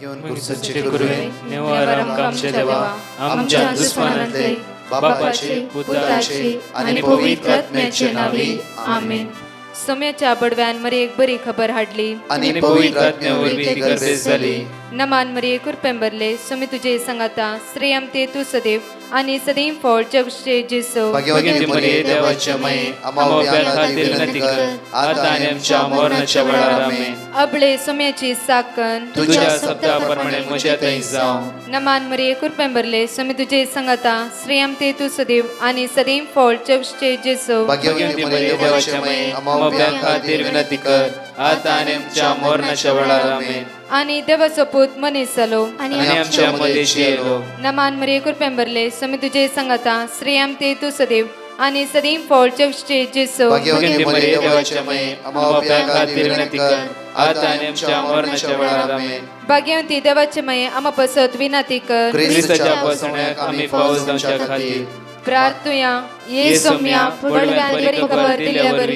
घेवन कुर्सचे कुरवे नेवार आमच्या देवा आमच्या दुस्मानांतले बापाचे पुताचे आणि पवित्र आत्म्याचे नावी. आमेन. सोम्याच्या बडव्यान मरी एक बरी खबर हाडली. आणि पवित्र आत्म्यावर ती गर्देस झाली. नमान मरी कुरपेंबरले सोमी तुझे सांगाता श्रेयम ते तू सदैव. आणि सदैव फळ जगशे जेसो. भगवती मरिये विनंती कर आता आणि आमच्या मरणाच्या अबळे सोम्याची साकन. तुझ्या शब्दाप्रमाणे म्हज्या थंय जावं नमान मरी कुरपेंबरले सोमी तुझे सांगाता. श्रेयम ते तू सदैव आणि सदैव फळ जगशे जेसो. भगवती मरिये विनंती कर आता आणि आमच्या मरणाच्या आणि देवाचो पूत मनीस जालो आणि आमच्या मध्येशी येलो नमान मरी कुरपेंबरले सोमी तुझे सांगाता श्रेयम ते तू सदैव आणि सदैव फळ जगशे जेसो. भगवती मरिये देवाच्या माये आम्हा खातीर विनंती कर आता आणि आमच्या मरणाच्या वेळार आमेन भाग्यवंती देवाचे माये आम्हा पसत विनाती कर आम्ही खातीर प्रार्थुया ये सोम्या बरी खबर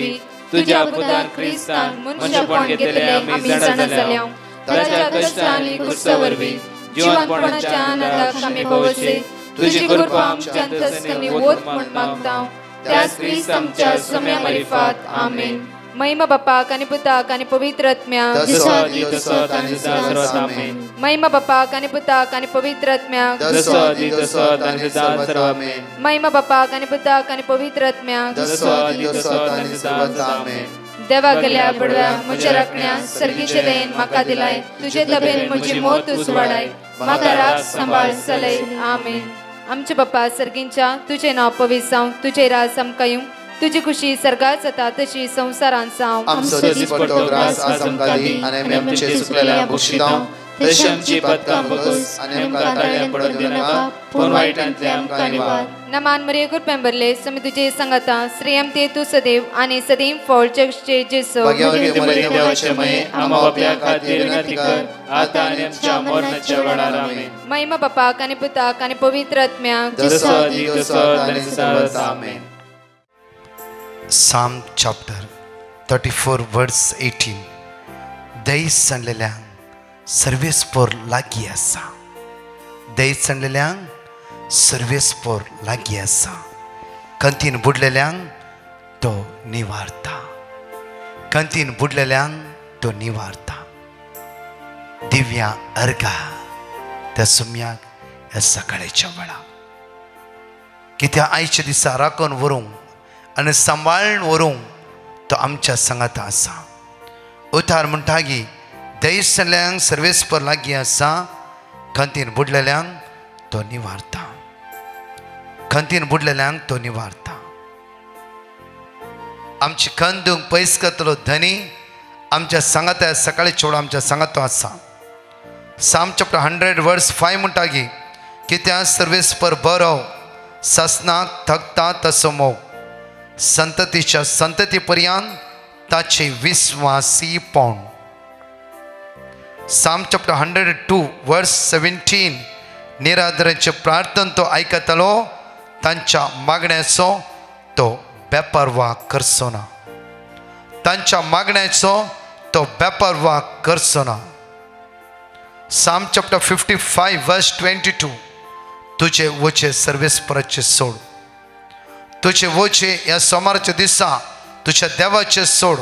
तुझ्या पुतान क्रिस्तान मनशापण घेतले आम्ही जाणा जाल्या ताच्या कष्टांनी कुर्सा वरवी जीवनपणाच्या आनंदाक आम्ही पवसे तुझी कृपा आमच्या अंतस्कनी वोत म्हण मागता त्याच क्रिस्त आमच्या सोम्या मरिफात आमेन. महिमा बापाक आणि पुताक आणि पवित्र आत्म्या. जसो आदी तसो आता आणि सदा सर्वात आमेन. महिमा बापाक आणि पुताक आणि पवित्र आत्म्या जसो आदी तसो आता आणि सदा सर्वात आमेन महिमा बापाक आणि पुताक आणि पवित्र आत्म्या देवा गेल्या बडव्या म्हज्या रखण्या सर्गीचे देन म्हाका दिलाय तुझे तबेन म्हजी मोत उसवाडाय म्हाका राख सांबाळ चलय आमेन. आमचे बाप्पा सर्गींच्या तुझे नाव पवीस जावं तुझे राज आमकां तुझी खुशी सर्गात जाता तशी संसारांत जावं. आमचो ग्रास आज आमकां दी आनी आमी आमचे सुकलेल्या आमकां ताळ्या दिनाका पूण वायटांतले आमकां निवार नमान मरे गुरपेंबरले समी तुझे सांगाता श्रेयम ते तू सदैव आणि सदैव फळ जगचे जेसो महिमा बापाक आणि पुताक आणि पवित्र आत्म्या जसो आदी तसो आता आणि सर्वात आमेन Psalm chapter 34 लागी 18 दही सांडलेल्यांक सर्वेस्पोर लागीं आसा दही लागीं आसा कंतीन बुडलेल्यांक तो निवारता. कंतीन बुडलेल्यांक तो निवारता. दिव्या अर्घा त्या सुम्याक ह्या सकाळीच्या वेळा. कित्या आयच्या दिसा राखून व्हरूंक आनी सांबाळून व्हरूंक तो आमच्या संगात आसा उतार म्हणटा की दैसल्यांक सर्वेस्पर लागीं आसा खंतीन बुडलेल्यांक तो निवारता खंतीन बुडलेल्यांक तो निवारता आमची खंदूंक पयस करतलो धनी आमच्या सांगात सकाळी चेडो आमच्या सांगातो आसा psalm chapter hundred verse five म्हणटा की कित्या सर्वेस्पर बरो ससनाक थकता तसो मोग संततीच्या संतती पर्यंत ताचे विस्वासी पोण psalm chapter hundred two verse seventeen निरादराचे प्रार्थन तो आयकतलो तांच्या मागण्याचो तो बेपरवा करचो ना तांच्या मागण्याचो तो बेपरवा करचो ना psalm chapter fifty five verse twenty two तुझे वचे सर्वेस्पराचे सोड तुझे वचे ह्या सोमाराच्या दिसा तुझ्या देवाचे सोड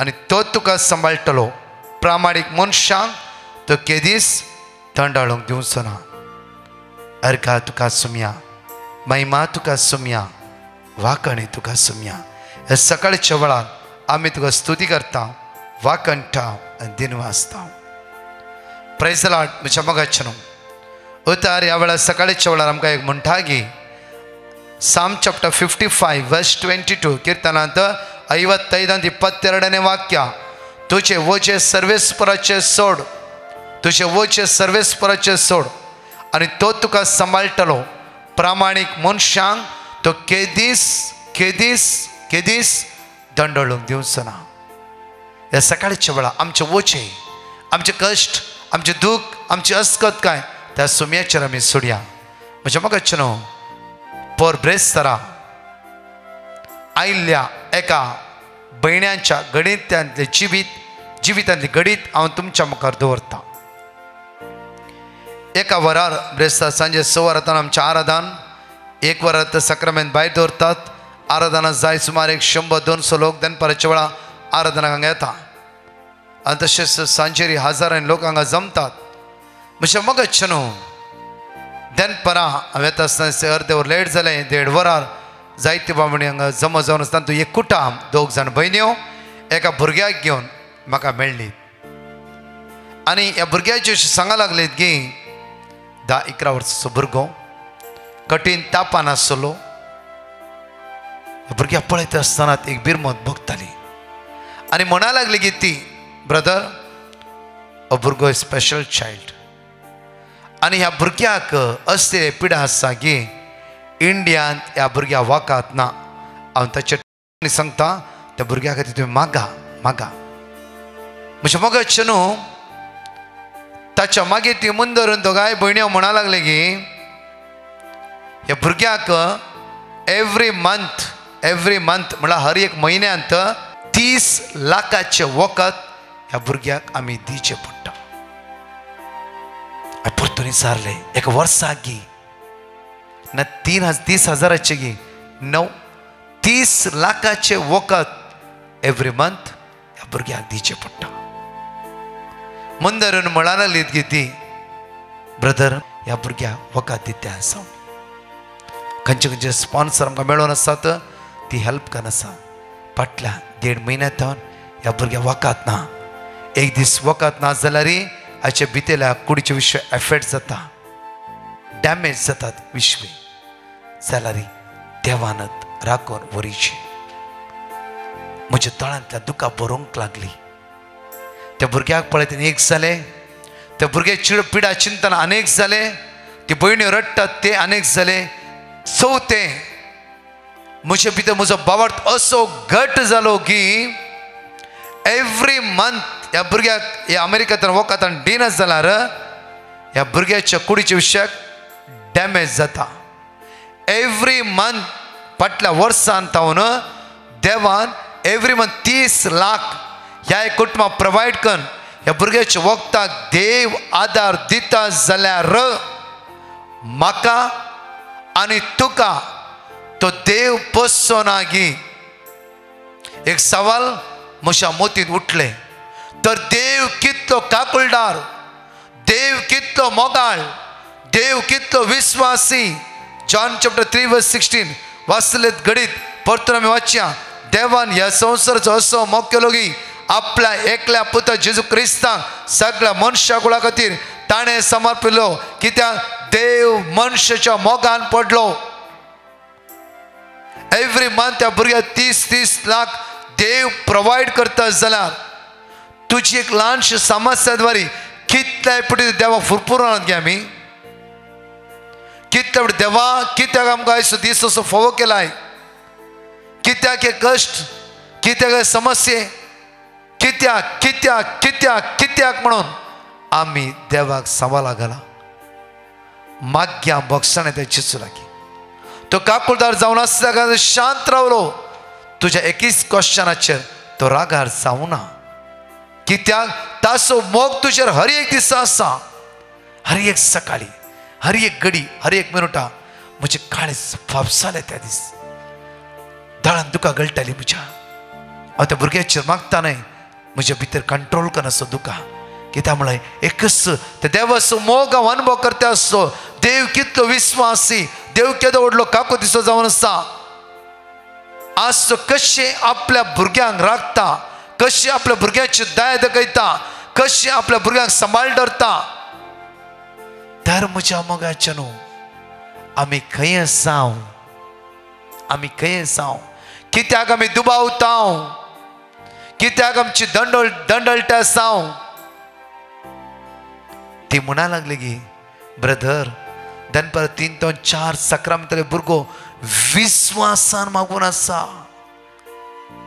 आणि तो तुका सांबाळटलो प्रामाणीक मनशांक तो केदीस थंडाळूंक दिवचो ना अर्घा तुका सुमया महिमा तुका सुमया वाकणी तुका सुमया हे सकाळच्या वेळार आमी तुका स्तुती करता वाकणटा आनी दिन वाचता प्रेजलाट म्हज्या मोगाचे न्हू उतार ह्या वेळार सकाळच्या वेळार आमकां एक म्हणटा की psalm chapter fifty five verse twenty two ಕೀರ್ತನಾಂತ ಐವತ್ತೈದಂತ ಇಪ್ಪತ್ತೆರಡನೇ ವಾಕ್ಯ तुझे वचे सर्वेस्पराचे सोड. तुझे वचे सर्वेस्पराचे सोड. आणि तो तुका सांबाळटलो प्रामाणीक मनशांक तो केदीस केदीस केदीस दंडळूंक दिवचो ना ह्या सकाळच्या वेळा आमचे वचे आमचे कश्ट आमचे दूख आमची अस्कत काय त्या सुमयाचेर आमी सोडया. म्हज्या म्हाका न्हू पर ब्रेस्तरा आयिल्ल्या एका बहिण्यांच्या गणितांतले जिवीत जिवितांतली गणित हांव तुमच्या मुखार दवरतां. एका वरार ब्रेस्तार सांजे स वरांतल्यान आमचें आराधन एक वरात सक्रामेंत भायर दवरतात आराधना जाय सुमार एक शंबर दोनशे लोक दनपाराच्या वेळा आराधनाक हांगा येता. आनी तशेंच सांजेरी हजारांनी लोक हांगा जमतात. म्हजे मगच न्हू. दनपरां हांव येता आसतना अर्दे वर लेट जालें देड वरार जायते बाबणी हांगा जमा जावन आसतना तूं एकूटा दोग जाण भयण्यो एका भुरग्याक घेवन म्हाका मेळ्ळी आनी ह्या भुरग्याचे अशें सांगा लागलेत की धा इकरा वर्साचो भुरगो कठीण तापान आसलो भुरग्या पळयता आसतना एक बिरमत भोगताली आनी म्हणा लागली की ती ब्रदर अ भुरगो स्पेशल चायल्ड आनी ह्या भुरग्याक असले पिडा आसा की इंडियांत ह्या भुरग्या वाकात ना हांव ताचे सांगता त्या भुरग्या खातीर तुमी मागा मागा. म्हजे मगज न्हू ताच्या मागीर ती मुंदरून दोगांय भयण्यो म्हणा लागले की ह्या भुरग्याक एवरी मंथ एवरी मंथ म्हळ्यार हर एक म्हयन्यांत तीस लाखाचे वखद ह्या भुरग्याक आमी दिवचे पडटा परतून विचारले एक वर्साक गी ना तीन हज तीस हजाराचे घे. णव तीस लाखाचे वखद एवरी मंथ ह्या भुरग्याक दिवचे पडटा मंदरून म्हणाला लित घेती. ती ब्रदर ह्या भुरग्याक वखद दिता आसा खंयचे खंयचे स्पॉन्सर आमकां मेळून आसात ती हेल्प करनासा फाटल्या देड म्हयन्यांत ह्या भुरग्याक वखद ना. एक दीस वखद ना जाल्यार हाचे भितेल्या कुडीचे विश्व एफेक्ट जाता. डॅमेज जातात विश्वी. सॅलरी देवानत राखून वरीची. म्हज्या तळांतल्या दुका बरोवंक लागली. त्या भुरग्याक पळयत एक जाले त्या भुरगे चिड पिडा चिंतन अनेक जाले ती भयण्यो रडटात ते अनेक जाले चवथे म्हजे भितर म्हजो बावार्थ असो घट जालो की एवरी मंथ ह्या भुरग्याक ह्या अमेरिकांतल्यान वोकातान डिनस जाल्यार ह्या भुरग्याच्या कुडीच्या विशयाक डॅमेज जाता. एवरी मंथ फाटल्या वर्सान तावन देवान एवरी मंथ तीस लाख ह्या एक कुटुंबाक प्रोवायड कर ह्या भुरग्याच्या वखदाक देव आदार दिता जाल्यार म्हाका आनी तुका तो देव बसचो ना गी एक सवाल म्हज्या मोतीन उठले तर देव कितलो काकुळदार देव कितलो मोगाळ देव कितलो विस्वासी John chapter three verse sixteen वाचलेत घडीत परतून आमी वाचया देवान ह्या संवसाराचो असो मोग केलो की आपल्या एकल्या पुत्र जेजू क्रिस्तांक सगळ्या मनशा कुळा खातीर ताणें समर्पिल्लो कित्याक देव मनशाच्या मोगान पडलो एवरी मंथ त्या भुरग्याक तीस तीस लाख देव प्रोवायड करता जाल्यार तुजी एक ल्हानशी समस्या द्वारे कितल्या पुटी देवा फुरफुरोनात घे आमी कितल्या पुटी देवा कित्याक आमकां आयज दीस असो फोवो केलाय कित्याक हे कश्ट कित्याक हे समस्ये कित्याक कित्याक कित्याक कित्याक म्हणून आमी देवाक सवाला घाला माग्या बक्षाने ते चिंचू लागी तो काकुळदार जावन आसता शांत रावलो तुज्या एकीच क्वेश्चनाचेर तो रागार जावं ना कित्याक ताचो मोग तुजेर हर एक दिसा आसा हर एक सकाळी हर एक गडी हर एक मिनटां म्हजे काळे फापसाले त्या दीस दळान दुका गळटाली म्हज्या हांव त्या भुरग्याचेर मागता न्हय म्हज्या भितर कंट्रोल करनासो दुका. कित्याक म्हळ्यार एकच त्या देवाचो मोग हांव अनुभव करता आसतो देव कितलो विस्वासी देव केदो व्हडलो काको दिसो जावन आसा आज तो कशें आपल्या भुरग्यांक राखता कशें आपल्या भुरग्यांची दाय दाखयता कशें आपल्या भुरग्यांक सांबाळ धरता. धर्मच्या मोगाच्या न्हू आमी खंय जावं आमी खंय जावं कित्याक आमी दुबावताव कित्याक आमची दंडल दंडळटा साव ती म्हणा लागली की ब्रदर दनपर तीन दोन चार सक्रामतले भुरगो विस्वासान मागून आसा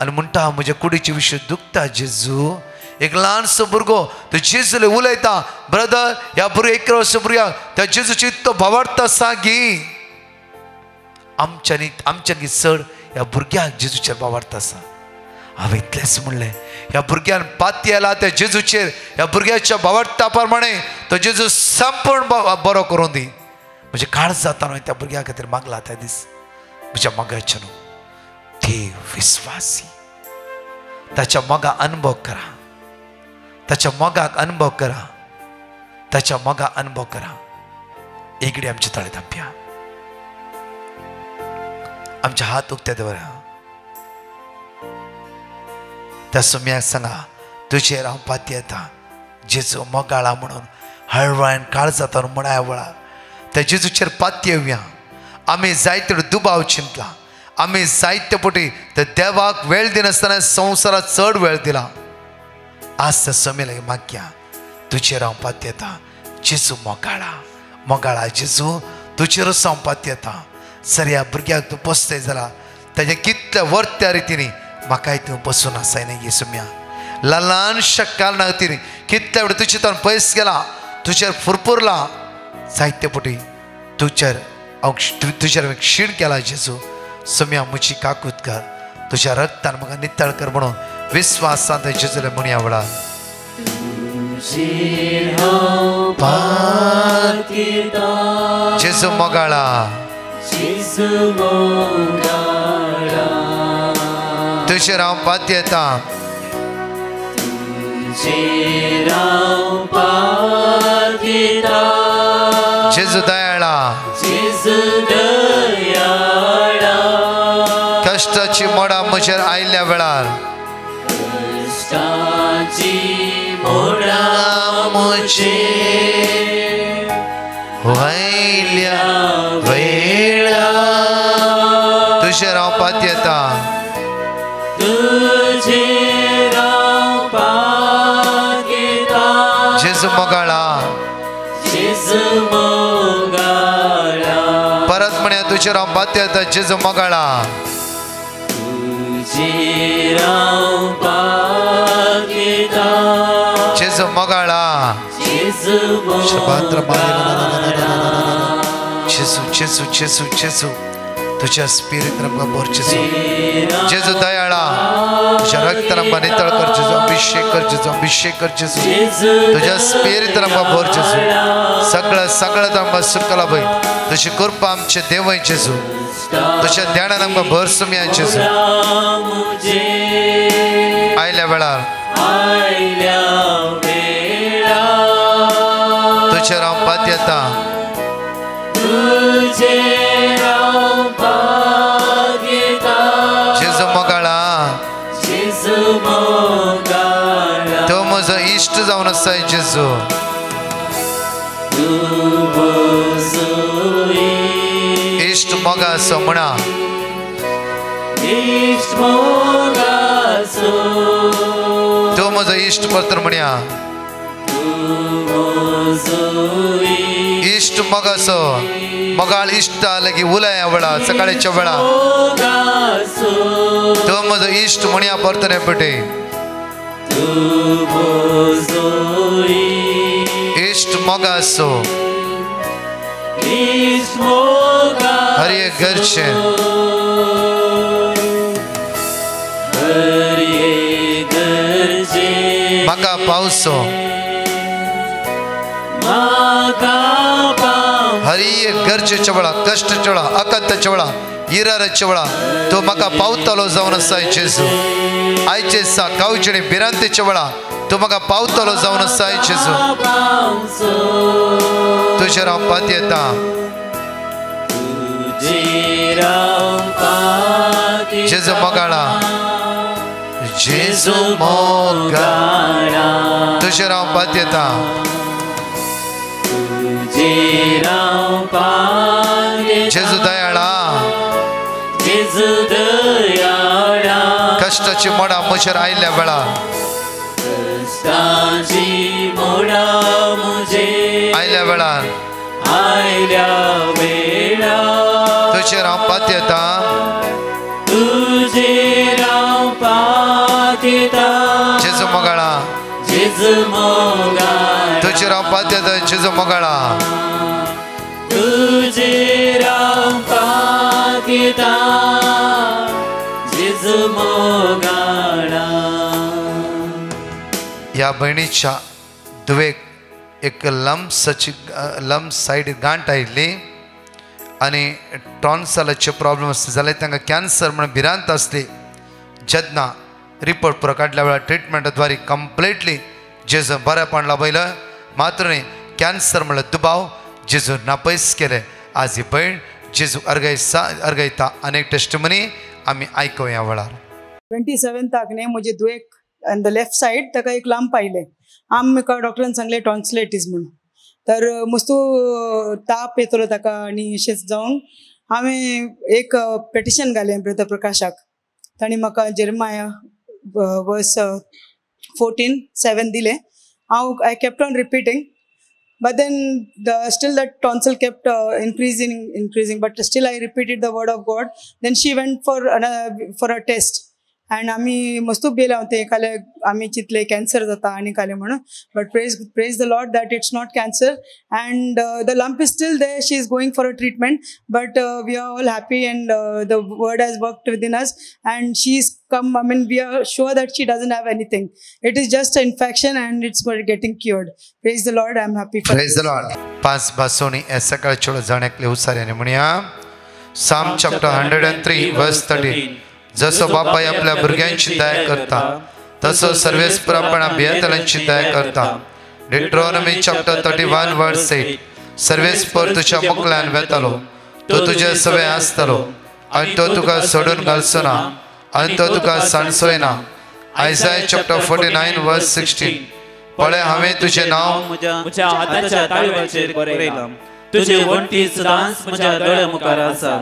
आनी म्हणटा म्हज्या कुडीचे विशय दुखता जेजू एक ल्हानसो भुरगो तो जेजूले उलयता ब्रदर ह्या भुरग्या एक वर्सा भुरग्याक त्या जेजूची तो भावार्थ सांगी. की आमच्यानी आमच्यानी चड ह्या भुरग्याक जेजूचेर भावार्थ आसा हांवें इतलेंच म्हणलें ह्या भुरग्यान पाती आयला त्या जेजूचेर ह्या भुरग्याच्या भावडटा प्रमाणे तो जेजू संपूर्ण बरो करून दी. म्हणजे काळज जाता न्हय त्या भुरग्या खातीर मागला त्या दीस म्हज्या मगाच्या न्हू ते विस्वासी ताच्या मोगा अनुभव करा. ताच्या मोगाक अनुभव करा. ताच्या मोगा अनुभव करा. इकडे आमचे तळे धाप्या आमचे हात उक्ते दवरा. त्या सुम्याक सांगा तुझेर हांव पाती येता. जेजू मोगाळा म्हणून हळवळ्यान काळ जाता म्हणा वळा. त्या जेजूचेर पाती येवया आमी जायते दुबाव चिंतला. आमी जायते पटी त्या देवाक वेळ दिनासतना संवसारात चड वेळ दिला. आज त्या समेला मागया तुझेर हांव पाती येता जेजू मोगाळा मोगाळा जेजू तुजेरच हांव येता सर ह्या भुरग्याक तूं बसतय जाल्यार ताजे कितल्या वर्थ त्या रितीनी म्हाकाय तूं बसून आसाय न्ही येसुम्या ल्हानशा कारणा खातीर कितल्या वेळ तुजे तोंड पयस गेला तुजेर फुरफुरला जायते पटी तुजेर हांव तुजेर क्षीण केला जेजू सुम्या म्हजी काकूत कर तुझ्या रक्तान म्हाका नितळ कर म्हणून विस्वासान जेजूले म्हणया आवडा जेजू मोगाळा. तुजेर हांव पात येता जेजू दयाळा. मोडा म्हजेर आयल्या वेळार. वयल्या वेळा तुजेर हांव पाती येता. जेजू मोगाळा. परत म्हण्या तुजेर हांव पाती येता जेजू मोगाळा. मोगाळा शबात्र जेजू जेजू जेजू जेजू तुझ्या स्पिरिट आमकां बोर जेजू जेजू दयाळा। तुझ्या रक्तान आमकां नितळ कर जेजू अभिषेक कर जेजू अभिषेक कर जेजू तुझ्या स्पिरिट आमकां बोर जेजू सगळं सगळं आमकां सुकला पळय तुझी कृपा आमचे देवय जेजू तुझ्या ध्यानान आमकां भर सुमया जेजू आयल्या वेळार तुझेर हांव पात येता जेजू मोगाळा. तो म्हजो इश्ट जावन आसा जेजू. इश्ट मोगा असो म्हणा. तो म्हजो इश्ट परतर म्हणया इश्ट मोगासो मोगाळ इश्ट लागी उलय वेळा सकाळच्या वेळा. तो म्हजो इश्ट म्हणया परतने पटे. इश्ट मोगासो हर एक घरचे म्हाका पावसो हरी एक गरजेच्या वेळा कष्टाच्या वेळा अकत्याच्या वेळा इराराच्या वेळा तो म्हाका पावतलो जावन आसा जेजू आयचे सा कावचणी भिरांतेच्या वेळा तो म्हाका पावतलो जावन आसा जेजू तुजेर हांव पात येता. जेजू मोगाळा जेजू मोगा तुजेर हांव पात येता. जेजू दयाळा. कष्टाची मोडा म्हजेर आयल्या वेळा. आयल्या वेळार तुजेर हांव पात येता जेजू मोगाळा. तुजेर हांव पात येता जेजू मोगाळा. Jesu mogala या बहिणीच्या दुवेक एक लम्साची लम्स सायड गांठ आयिल्ली आनी टॉन्सलाचे प्रॉब्लेम आसले जाल्यार तांकां कॅन्सर म्हणून भिरांत आसली जेन्ना रिपोर्ट पुरो काडल्या वेळार ट्रिटमेंटाद्वारे कंप्लिटली जेजू बरेपण लाभयलं मात्र न्ही कॅन्सर म्हणल्यार दुबाव जेजू नापयस केले आज ही भयण जेजू अर्गयसा अर्गयता अनेक टेस्टमनी आमी आयकूं ह्या वेळार ट्वेंटी सेवन्थाक न्ही म्हजे दुयेक ऑन द लेफ्ट सायड ताका एक लांब पाहिले आम म्हाका डॉक्टरान सांगलें टॉन्सलेटीस म्हणून. तर मस्तू ताप येतलो ताका आनी अशेंच जावन हांवें एक पेटिशन घालें ब्रदर प्रकाशाक ताणी म्हाका जेरमाया वर्स फोर्टीन सेवन दिलें. हांव I kept on repeating but then the still that tonsil kept uh, increasing increasing. But still i repeated the word of god. Then she went for another, for a test. And आमी मस्तूप बेले हांव ते काले आमी चिंतले cancer जाता आनी काले म्हणून. But praise praise the Lord that it's not cancer and the lump is still there she is going for a treatment but we are all happy and the word has worked within us and she is come i mean we are sure that she doesn't have anything. It is just an infection and it's getting cured. Praise the lord. I'm happy for Praise the Lord. पांच भासोनी हे सकाळच्या वेळा जाण्याकले उसाऱ्याने म्हणया. Psalm chapter hundred and three verse thirteen जसो बापाय आपल्या भुरग्यांची दया करता तसो सर्वेस्पर आपणा भियेतल्यांची दया करता. Deuteronomy chapter thirty one verse eight सर्वेस्पर तुझ्या मुखल्यान वेतालो तो तुजे सवे आसतलो आनी तो तुका सोडून घालचो ना आनी तो तुका सांडसोय ना Isaiah chapter forty nine verse sixteen पळय हांवें तुजें नांव म्हज्या हाताच्या ताळव्याचेर बरयलां तुजे वण्टी सदांच म्हज्या दोळ्या मुखार आसा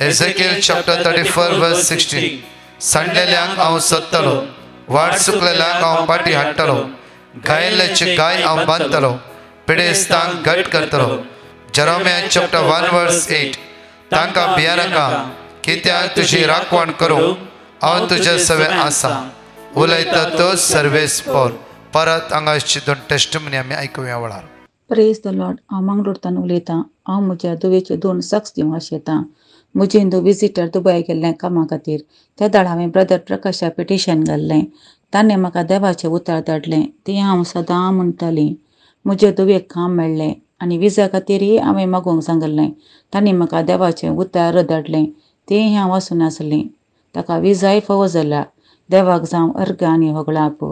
Ezekiel chapter thirty four verse sixteen सांडलेल्यांक हांव सोदतलो वाट चुकलेल्यांक हांव पाटी हाडटलो घायल्ल्याची गाय हांव बांदतलो पिडेस्तांक घट करतलो Jeremiah chapter one verse eight तांकां भियानाका कित्याक तुजी राखवण करूं हांव तुजे सवे आसा उलयता तो सर्वेस पोर परत हांगाची दोन टेस्टमनी आमी आयकुया वळार प्रेज द लॉर्ड हांव मांगलोरतान उलयतां हांव म्हज्या दुवेचे दोन सक्स दिवंक आशेतां मुजेंदू विजिटर दुबय गेल्लें कामा खातीर त्या दाडा हांवें ब्रदर प्रकाशा पिटिशन घाल्लें ताणें म्हाका देवाचें उतर धाडलें तें हांव सदां म्हणटालीं म्हजे दुवेक काम मेळ्ळें आनी विजा खातीरय हांवें मागोवंक सांगल्लें। ताणें म्हाका देवाचें उतर धाडलें तेंय हांव आसलें ताका विजाय फावो जाला देवाक जावं अर्ग आनी होगळाप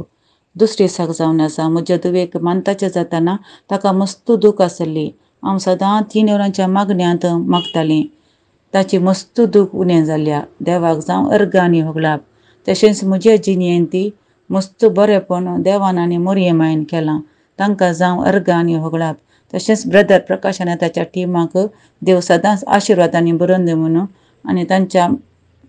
दुसरे दिसाक जावन आसा म्हज्या दुवेक मानताचें जाताना ताका मस्त दूख आसली हांव सदां तीन वरांच्या मागण्यांत मागतालीं। ताची मस्त दूख उणें जाल्या। देवाक जावं अर्ग आनी तशेंच म्हज्या जिणेंत ती मस्त बरेंपण देवान आनी मोरयेमायेन केलां। तांकां जावं अर्ग आनी होगळाप तशेंच ब्रदर प्रकाश आनी ताच्या टिमाक देव सदांच आशिर्वादांनी बरोवन दी म्हणून आनी तांच्या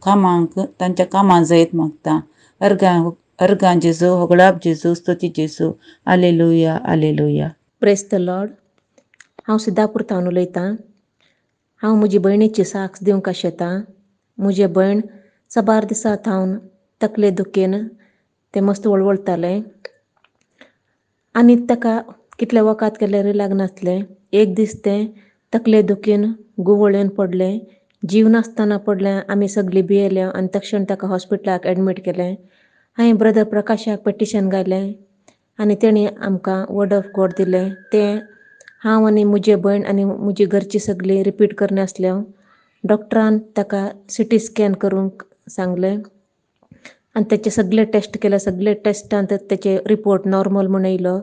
कामांक तांच्या कामां जैत मागता। अर्गां अर्गां जेजू होगळाप जेजू स्तुती जेजू। Alleluia alleluia. Praise the Lord हांव सिद्धापूर उलयतां। हांव म्हजी भयणीची साक्ष दिवंक आशेतां म्हजे भयण सबार दिसा थावन तकले दुखेन तें मस्त वळवळतालें. आनी ताका कितले वखद केल्यारूय लागनासलें एक दीस तें तकले दुखेन गुवळ्योन पडलें. जीव नासतना पडलें आमी सगळीं भियेल्या आनी तक्षण ताका हॉस्पिटलाक एडमीट केलें. हांवें ब्रदर प्रकाशाक पेटिशन घालें आनी तेणी आमकां वर्ड ऑफ गॉड दिलें. तें हांव आनी म्हजे भयण आनी म्हजी घरची सगळीं रिपीट करनासल्यो डॉक्टरान ताका सी टी स्कॅन करूंक सांगलें आनी तेचे सगळे टेस्ट केले सगळे टेस्टांत तेचे रिपोर्ट नॉर्मल म्हूण येयलो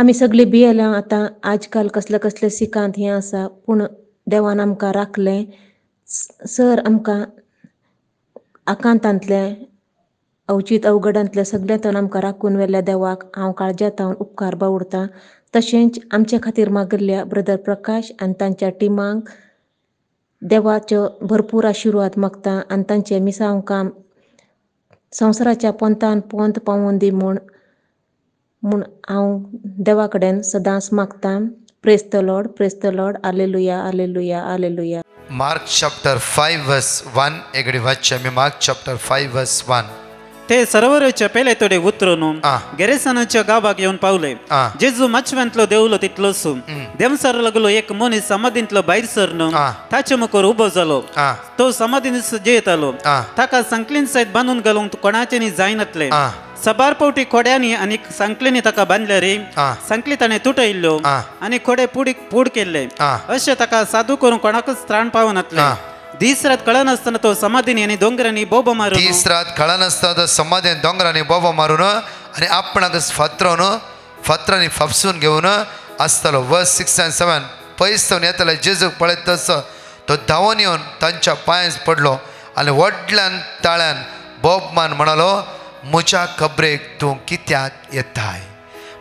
आमी सगळीं भियेल्या आतां आज काल कसले कसले सिकांत हें आसा पूण देवान आमकां राखलें सर आमकां आकांतांतले अवचीत अवघडांतले सगळ्यांतून आमकां राखून व्हेल्या देवाक हांव काळजात उपकार बावडटां तशेंच आमचे खातीर मागिल्ल्या ब्रदर प्रकाश आनी तांच्या टिमांक देवाच्यो भरपूर आशिर्वाद मागता आनी तांचें मिसांव काम संवसाराच्या पंतान पंत पावोवन दी म्हूण म्हूण हांव देवा कडेन सदांच मागतां. Praise the Lord praise the Lord alleluia alleluia alleluia Mark chapter five verse one एगडी वाचचे आमी Mark chapter five verse one ते सरोवराच्या पेले तोडे उतरून. गेरेसनाच्या गावाक येऊन पावले. जेजू मच्छव्यांतलो देवलो तितलोच देवसर लागलो एक मनीस समाधींतलो भायर सरन. ताचे मुखार उबो जालो. तो समाधीन जेयतालो. ताका संकलीन सयत बांदून घालूंक कोणाचेनी जायनातले आ. सबार पावटी खोड्यांनी आनी सांकलीनी ताका बांदले रे. सांकली ताणें तुटयल्ल्यो आ. आनी खोडे पुडीक पूड केल्ले. अशें ताका सादू करूंक कोणाकच त्राण पावनातले आ. दीस रात कळनासतना तो समाधीनी आनी दोंगरांनी बोबा मारून तीस रात कळनासता समाधीन दोंगरांनी बोबो मारून आणि आपणाक फत्रोन फत्रांनी फपसून घेऊन आसतलो वर्स सिक्स अँड सेवन पयस जावन येताले जेजूक पळयत तसो तो धांवून येवन तांच्या पांयस पडलो आनी व्हडल्यान ताळ्यान बोबमान म्हणालो म्हज्या खबरेक तूं कित्याक येताय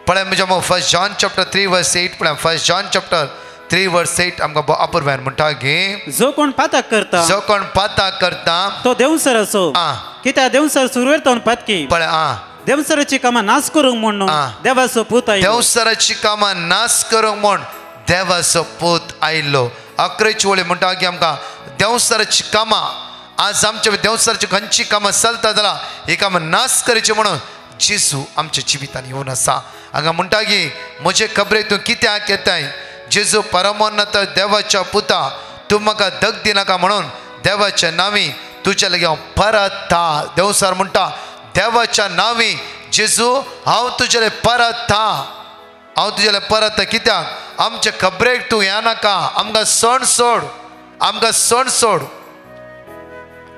पळय म्हज्या मग first John chapter three verse eight पळय first John chapter three verse eight आमकां अपूर्व्यान म्हणटा की जो कोण पाताक करता जो कोण पाता करता तो देवसर असो आ. कित्याक देवसर सुरवेर तावन पातकी. पळय आं. देवसराची कामां नाश करूंक म्हणून आ. देवाचो पूत आयलो. देवसराची कामां नाश करूंक म्हूण देवाचो पूत आयिल्लो अकरेची वळी म्हणटा की आमकां देवसराची कामां आज आमच्या देवसराची खंयची कामां चलता जाल्यार ही कामां नाश करची म्हणून जेजू आमच्या जिवितान येवन आसा हांगा म्हणटा की म्हजे खबरे तूं कित्याक येताय जेजू परमोन्नत देवाच्या पुता तूं म्हाका दग दिनाका म्हणून देवाच्या नांवी तुज्या लागीं हांव परता देवसार म्हणटा देवाच्या नांवी जेजू हांव तुजेले परता हांव तुजेले परत कित्याक आमचे खबरेक तूं यें नाका. आमकां सण सोड. आमकां सण सोड.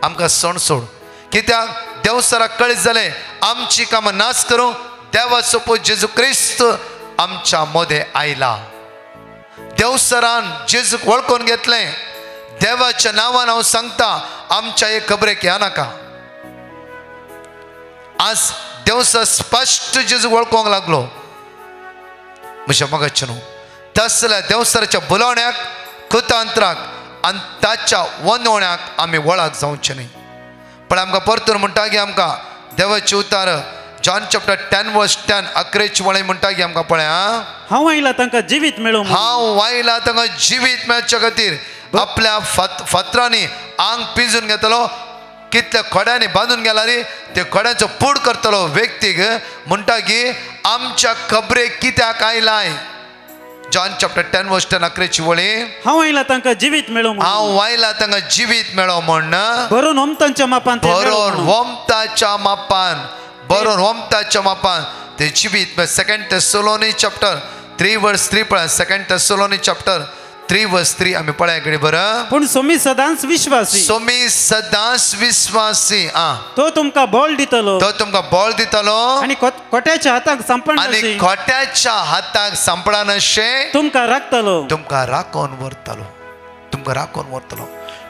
आमकां सण सोड. कित्याक देवसराक कळीत जालें आमची कामां नाश करूं. देवाचो पूत जेजू क्रिस्त आमच्या मोदें आयला देवसरान जीज वळखून घेतलें. देवाच्या नावान हांव हो सांगता आमच्या हे खबरेक या नाका. आज देवस स्पश्ट जेजू वळखूंक लागलो. म्हज्या मगाचे न्हू तस जाल्यार देवसराच्या बुलावण्याक कृतांतराक आनी ताच्या वनवण्याक आमी वळाक जावचे न्ही पण आमकां परतून म्हणटा की आमकां देवाचे उतार John chapter ten verse ten अकरेची वळी म्हणटा की आमकां पळय आं हांव आयला तांकां जिवीत मेळूं. हांव वायला तांकां जिवीत मेळच्या खातीर आपल्या फत फत्रांनी आंग पिंजून घेतलो कितल्या खोड्यांनी बांदून गेला रे ते खोड्यांचो पूड करतलो व्यक्तीक म्हणटा की आमच्या खबरेक कित्याक आयलाय John chapter ten verse ten अकरेची वळी हांव आयला तांकां जिवीत मेळूं. हांव वायला तांकां जिवीत मेळो म्हण भरून ओमतांच्या मापान बरोवन. वमताच्या मापान बरोवन वमताच्या मापान ते जिवीत second Thessalonians chapter three verse three पळय second Thessalonians chapter three verse three आमी पळय कडेन बरं? पूण सोमी सदांच विश्वासी. सोमी सदांच विश्वासी आ तो तुमकां बॉल दितलो. तो तुमकां बॉल दितलो. आनी कोट- कोट्याच्या हाताक सांपण आनी खोट्याच्या हाताक सांपडान अशें तुमकां राखतलो तुमकां राखोन व्हरतलो. तुमकां राखोन व्हरतलो.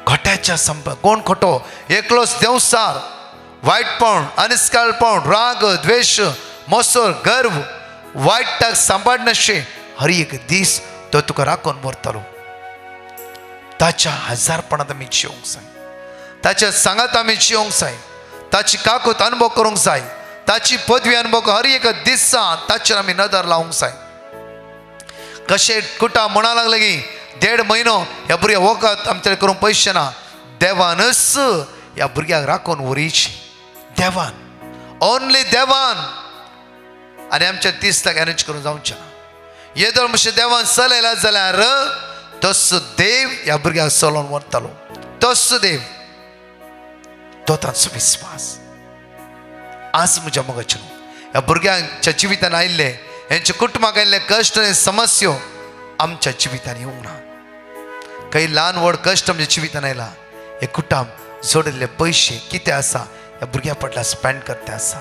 खोट्याच्या संप कोण खोटो? एकलोच देवसार. वाईटपण अनिष्काळपण राग द्वेष मसोर गर्व वायटाक सांबाळनाशे हर एक दीस तो तुका राखोन व्हरतलो ताच्या हजारपणांत आमी जिवंक जाय ताच्या सांगात आमी जिवंक जाय ताची काकूत अनुभव करूंक जाय ताची पदवी अनुभव हर एक दिसा ताचेर आमी नदर लावंक जाय कशें कुटा म्हणा लागले की देड म्हयनो ह्या भुरग्या वखद आमचे करूंक पयशे ना. देवानच ह्या भुरग्याक राखून उरीची. देवान. ओनली देवान. आनी आमच्या दिसताक अरेंज करून जावचे ना येदोळ मातशें देवान चलयला जाल्यार तस देव ह्या भुरग्याक चलोवन व्हरतालो तस देव. तो तांचो विस्वास आज म्हज्या मोगाचे ह्या भुरग्यांच्या जिवितान आयिल्ले हेंच्या कुटुंबाक आयिल्ले कश्ट आनी समस्यो आमच्या जिवितान येवंक ना. काही ल्हान व्हड कश्ट आमच्या जिवितान आयला हे कुटुंब जोडिल्ले पयशे कितें आसा ह्या भुरग्यां फाटल्यान स्पेंड करता आसा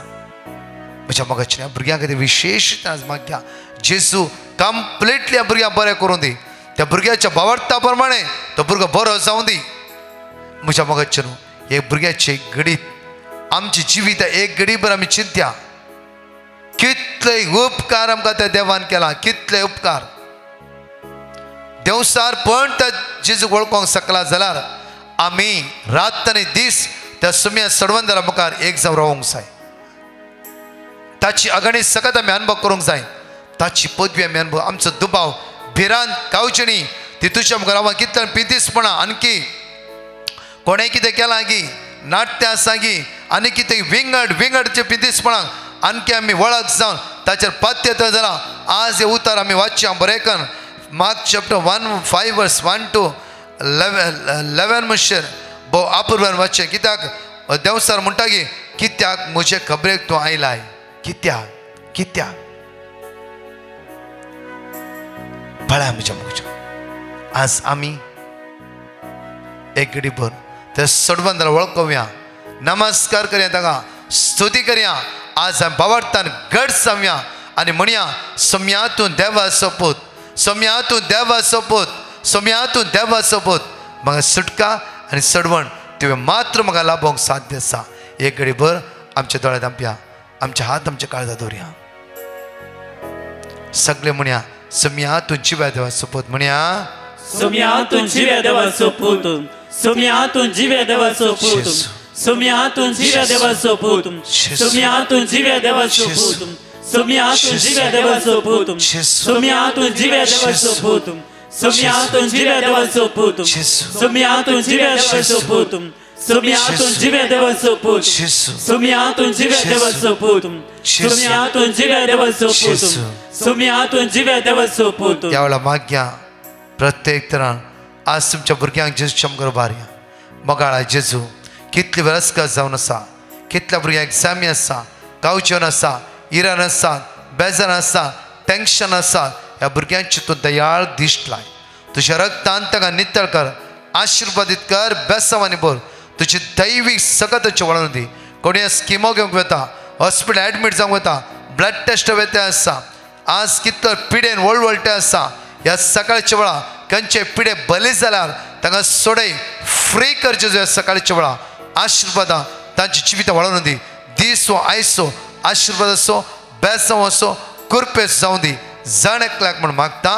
म्हज्या मोगाचे ह्या भुरग्यां खातीर विशेष आज मागया जेसू कंप्लिटली ह्या भुरग्यां बरें करूं दी. त्या भुरग्याच्या भावार्था प्रमाणे तो भुरगो बरो जावं दी. म्हज्या मोगाचे न्हू हे भुरग्याचे घडीत आमची जिवीत एक घडीभर आमी चिंत्या. कितले उपकार आमकां त्या देवान केला कितले उपकार. देवसार पण त्या जेजूक वळखोंक शकला जाल्यार आमी रात आनी दीस त्या सुम्या सडवंदरा मुखार एक जावन रावूंक जाय ताची अगणी सकत आमी अनुभव करूंक जाय ताची पदवी आमी अनुभव आमचो दुबाव भिरांत गावचणी तितूच्या मुखार हांव कितले पितीसपणां आणकी कोणें कितें केलां गी नाट्य आसा गी आनी कितें विंगड विंगडचे पिंतीसपणाक आणखी आमी वळख जावन ताचेर पात्यता जाला आज हे उतार आमी वाचया बरें Mark chapter one five verse one to eleven eleven म्हणशेर भोव आपुरवान वाचचें कित्याक? देंवसार म्हणटा की कित्याक म्हजे खबरेक तूं आयलाय? कित्याक? कित्याक? पळया म्हज्या मुखाच्या आज आमी एक घडी भर. ते सडबंदाला वळखुया. नमस्कार करया ताका. स्तुती करया. आज आमी बावडतान घट जावया आनी म्हणया सोम्यातून देवा सोपूत. सोम्यातून देवा सोपूत. सोम्यातून देवा सोपूत. म्हाका सुटका आनी सडवण तिवे मात्र म्हाका लाभोंक साध्य सा एक घडी भर आमच्या दोळ्यात आमच्या आमचे हात आमच्या काळजा दोऱ्या. सगळे म्हणया समिया तुझी वेदवा सोपूत म्हणया. समिया तुझी वेदवा सोपूत समिया तुझी वेदवा सोपूत समिया तुझी वेदवा सोपूत सुम्या तुझी वेदवा सोपूत समिया तुझी वेदवा सोपूत सुम्या तुझी वेदवा सोपूत Semeado dia deva suputum. Semeado dia deva suputum. Semeado dia deva suputum. Semeado dia deva suputum. Semeado dia deva suputum. Semeado dia deva suputum. त्यावेळेला माग्या प्रत्येक तरान आज तुमच्या भुरग्यांक जेजू शंभर बारया मोगाळा जेजू कितली वरस्क जावन आसा कितल्या भुरग्यांक एग्जामी आसा गावच्यो आसा इरान आसा बेजार आसा टेन्शन आसा ह्या भुरग्यांची तूं दयाळ दिश्ट लाय. तुज्या रक्तान ताका नितळ कर आशिर्वादीत कर बेसवानी बोर तुजी दैवीक तुझे वळण दी. कोणी स्किमो घेवंक वता हॉस्पिटल एडमीट जावंक वता ब्लड टेस्ट वेते आसा आज कितलो पिडेन वळवळटे आसा ह्या सकाळच्या वेळा खंयचे पिडे बली जाल्यार तांकां सोडय फ्री करचे जो सकाळच्या वेळा. आशिर्वादां तांची जिवितां वळोवन दी. दीस वो आयसो आशिर्वाद असो बेसांव असो कुरपेस जावं दी. जाणकल्याक म्हणून मागता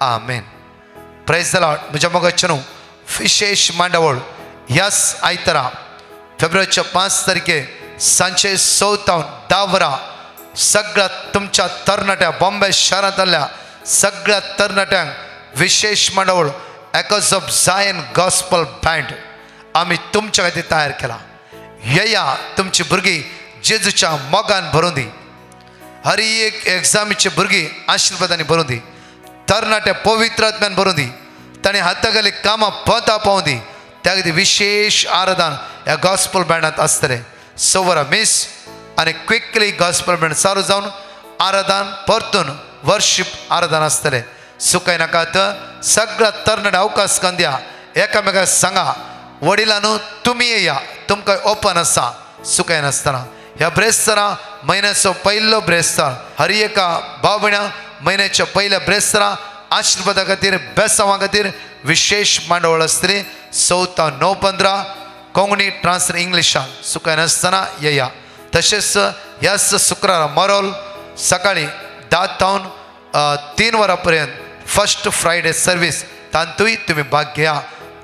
आमेन प्रेस പ്രൈസ് म्हणजे मग నిజముగా विशेष मांडवळ यास आयतरा फेब्रुवारीच्या पाच तारखे सांचे सौतावन दावरा सगळ्या तुमच्या तरणाट्या बॉम्बे शहरातल्या सगळ्या तरणाट्यांक विशेष मांडवळ echoes of Zion gospel band आम्ही तुमच्या खातीर तयार केला येया तुमची भुरगीं जेजूच्या मोगान भरून दी हर एक एग्जामीचे भुरगीं आशिर्वादांनी भरून दी तरणाट्या पवित्रात्म्यान आत्म्यान दी ताणें हाताखाली कामां पदां पावूं दी त्या खातीर विशेष आराधन ह्या गॉस्पल बँडांत आसतलें स मिस आनी क्विकली गॉस्पल बँड चालू जावन आराधन परतून वर्शीप आराधन आसतलें सुकाय नाकात सगळ्या तरणाटे अवकाश कंद्या एकामेकाक सांगा वडिलांनो तुमी येया तुमकां ओपन आसा सुकाय नासतना. ह्या ब्रेस्तरां म्हयन्याचो पयलो ब्रेस्तार हर एका भावण्या महिन्याच्या म्हयन्याच्या पयल्या ब्रेस्तरां खातीर बेसांवा खातीर विशेष मांडवळ आसतली चवथा णव पंदरा कोंकणी ट्रान्सलेट इंग्लिशान सुकाय नासतना येया तशेंच ह्याच शुक्रारा मरोल सकाळी धा तावन तीन वरां पर्यंत फर्स्ट फ्रायडे सर्वीस तांतूय तुमी भाग घेया.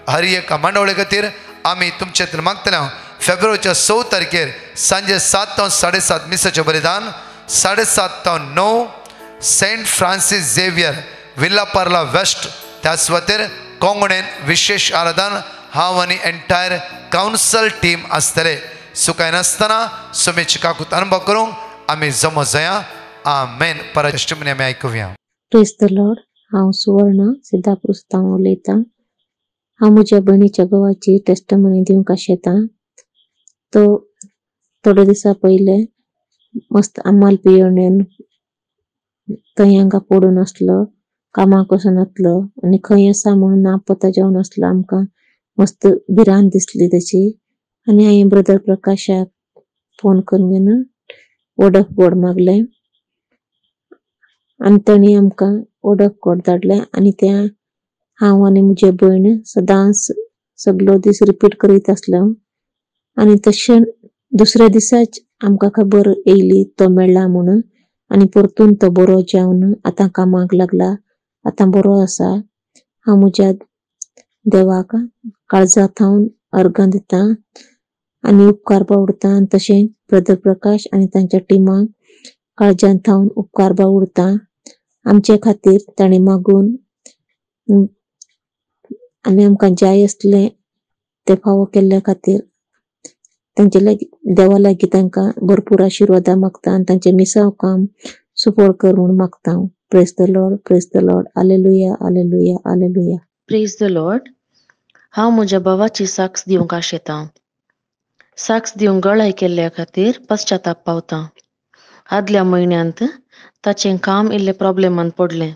हर एका मांडवळे खातीर आमी तुमचे खातीर मागतले फेब्रुवारीच्या स तारखेर सांजे सात तावन साडे सात मिसाचें बलिदान साडे सात तावन णव Saint Francis Xavier Vile Parle West त्या सुवातेर कोंगणेन विशेष आराधन हांव आनी एंटायर कावन्सल टीम आसतले. सुकाय नासतना सुमेची काकूत अनुभव करूंक आमी जमो जया. आमेन. परमेन आमी आयकुया. प्रेस द लॉर्ड हांव सुवर्ण सिद्धापुरस्तांव उलयतां. हांव म्हज्या भयणीच्या घोवाची टेस्टमनी दिवंक आशेतां तो थोडे दिसा पयले मस्त आम्हाला पियोणेन थंय हांगा पडून आसलो कामाक वचून आसलो आणि खंय आसा म्हणून नापत्ता जावन आसलो आमकां मस्त भिरांत दिसली तेची आणि हांवें ब्रदर प्रकाशाक फोन करून घेवन वडक कोड मागले आणि ताणी आमकां वडक कोड धाडले आणि त्या हांव आणि म्हजे भयण सदांच सगलो दीस रिपीट करीत आसलो आनी तशें दुसऱ्या दिसाच आमकां खबर येयली तो मेळ्ळा म्हणून. आनी परतून तो बरो जावन आतां कामाक लागला. आतां बरो आसा. हांव म्हज्या देवाक काळजांत हांव अर्गां दितां आनी उपकार बावडतां. तशें ब्रदर प्रकाश आनी तांच्या टिमाक काळजांत थावन उपकार बावडतां. आमचे खातीर ताणें मागून आनी आमकां जाय आसलें ते फावो केल्ल्या खातीर तांचे लागीं देवा लागीं तांकां भरपूर आशिर्वादा मागता. आनी तांचें मिसाव काम सफळ कर म्हूण मागता. हांव praise the Lord praise the Lord alleluia alleluia alleluia praise the Lord हांव म्हज्या भावाची साक्ष दिवंक आशेतां साक्ष दिवंक गळाय केल्ल्या खातीर पश्चाताप पावतां आदल्या म्हयन्यांत ताचें काम इल्लें प्रॉब्लेमान पडलें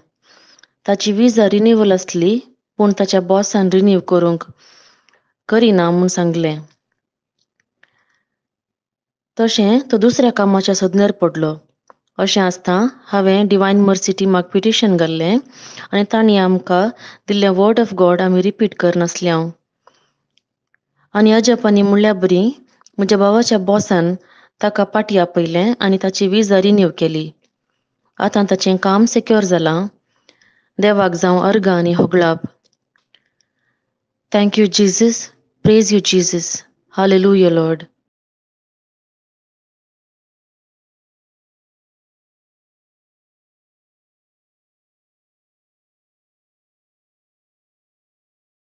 ताची विजा रिन्यूवल आसली पूण ताच्या बॉसान रिन्यू करूंक करिना म्हूण सांगलें तशें तो दुसऱ्या कामाच्या सदनेर पडलो. अशें आसता हांवें डिवायन मर्सी टिमाक पिटिशन घाल्लें आनी तांणी आमकां दिल्लें वर्ड ऑफ गॉड आमी रिपीट करनासले हांव आनी अजप आनी म्हणल्यार बरी म्हज्या भावाच्या बॉसान ताका पाटी आपयलें आनी ताची विजा रिन्यू केली. आतां ताचें काम सिक्योर जालां. देवाक जावं अर्घ आनी होगळाप thank you Jesus praise you Jesus hallelujah Lord